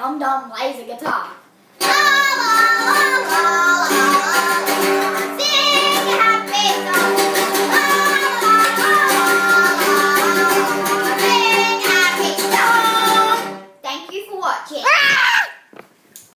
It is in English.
Dum Dum plays a guitar. La, la, la, watching. Ah!